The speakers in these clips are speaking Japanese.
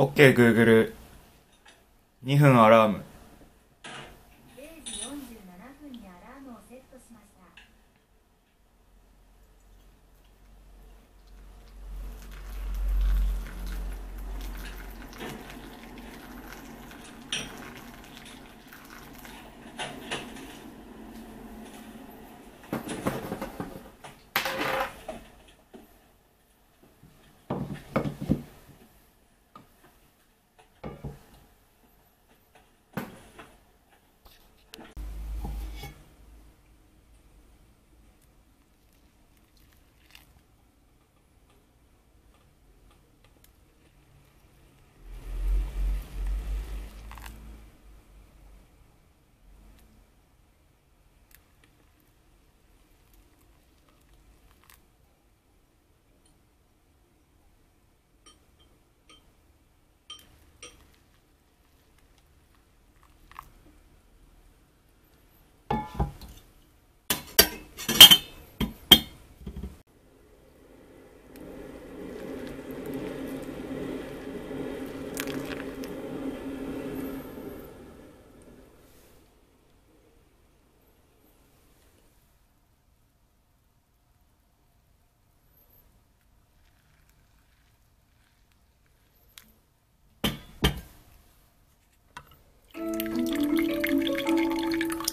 OK Google 2分アラーム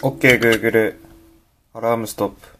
OK Google アラームストップ。